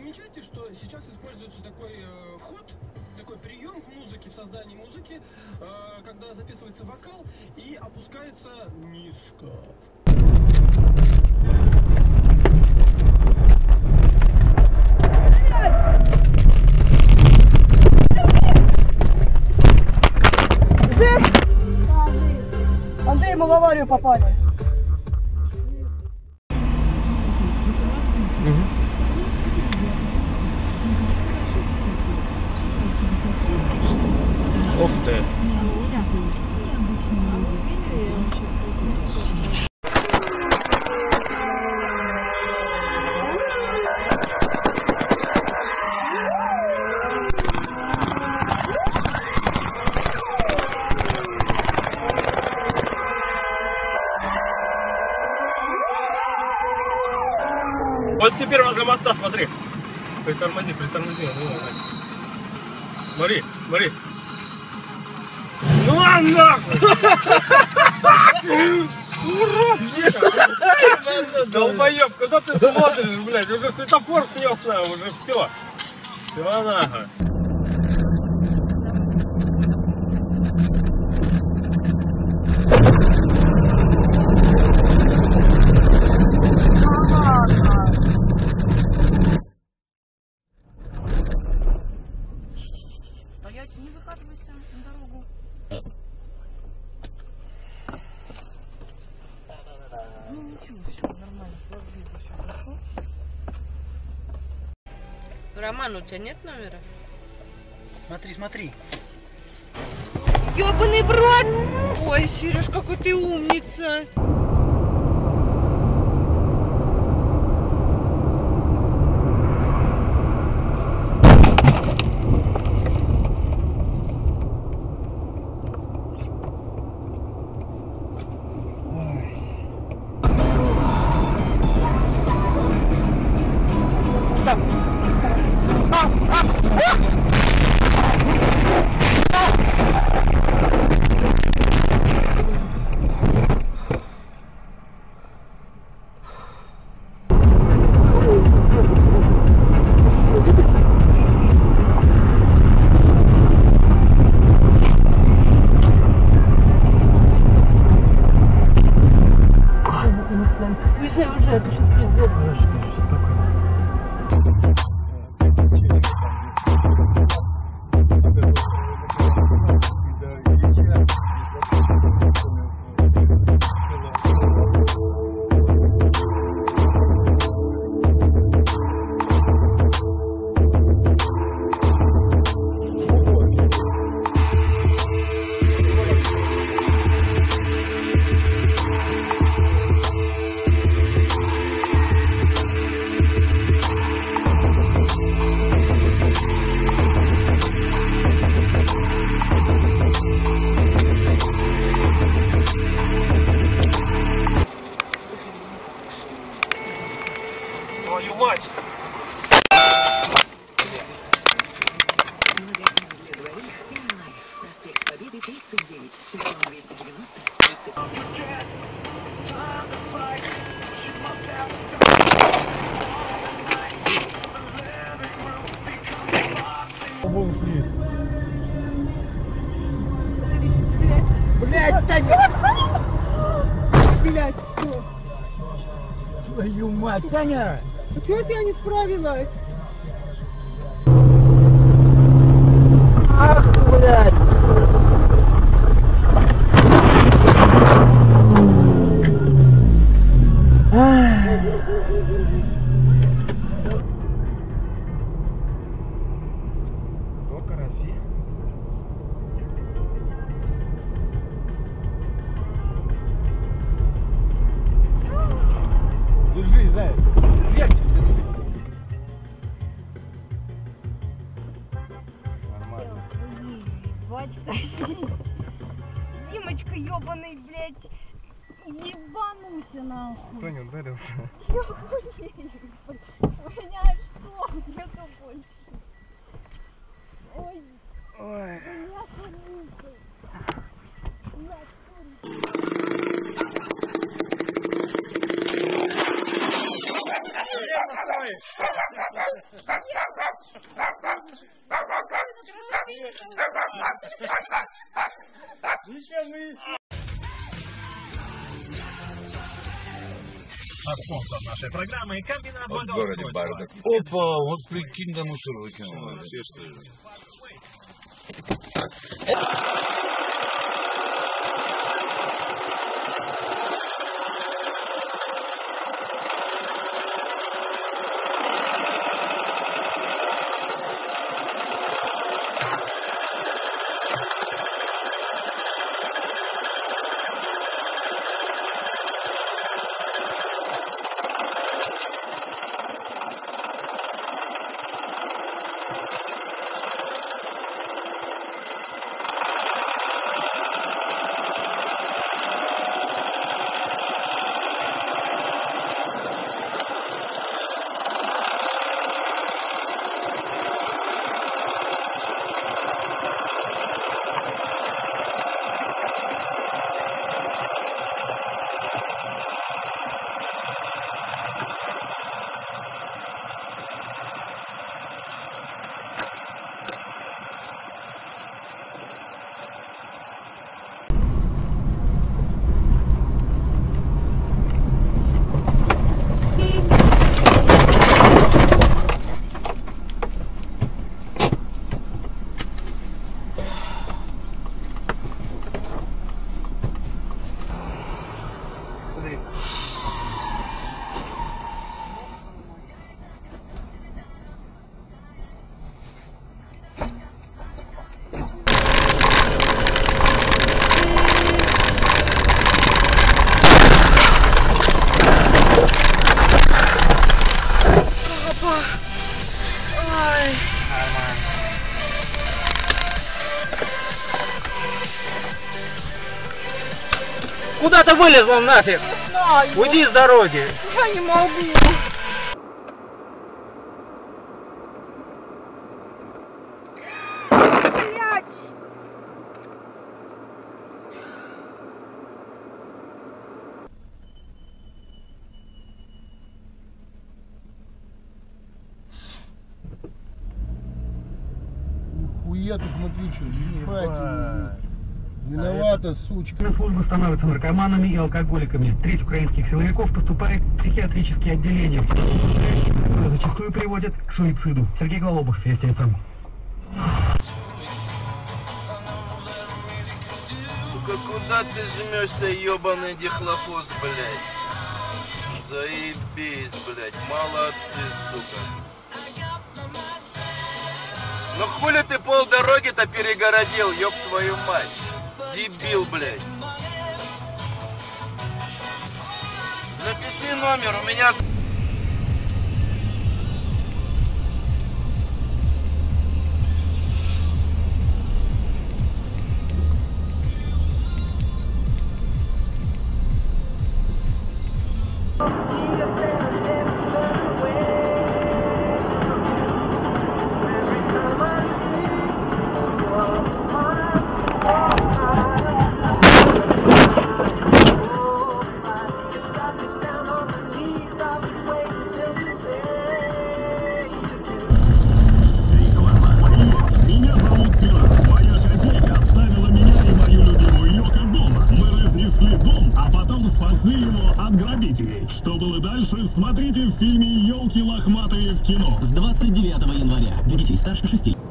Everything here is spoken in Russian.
замечаете, что сейчас используется такой э, ход, такой прием в музыке, в создании музыки, э, когда записывается вокал и опускается низко. Андрей, мы в аварию попали. Вот теперь возле моста смотри. Притормози, притормози. ну. Смотри, смотри. Ну а нахуй! Урод! Долбоеб, куда ты смотришь, блядь? Уже светофор снес, уже все. Все нахуй. Ничего, все нормально, с вас видно, все хорошо. Роман, у тебя нет номера? Смотри, смотри. Ёбаный в рот! Ой, Сереж, какой ты умница! Твою Блять, Таня! Блять, все. Твою мать, Таня! А чего я не справилась? Ах, блядь! ударился нахуй. Кто не ударился? Я хуею. Меня что? Я больше. Ой. Ой. Меня хуею. Ничего мы меня хуйня. Блядь, Вот в городе бардак. Опа, вот прикинь, да мусор выкинул. Все что ли. Куда ты вылезла нафиг? Уйди с дороги. Я не могу. Блять! Хуя ты смотри, что, ебать. Виновата, сучка. Службы становятся наркоманами и алкоголиками. Треть украинских силовиков поступает в психиатрические отделения, которые зачастую приводят к суициду. Сергей Голубов, Вести ФМ. Сука, куда ты жмешься, ебаный дихлофос, блядь? Заебись, блядь, молодцы, сука. Ну хули ты пол дороги-то перегородил, ёб твою мать? Дебил, блядь. Записи номер, у меня... дальше, смотрите в фильме «Елки лохматые» в кино. С 29 января для детей старше 6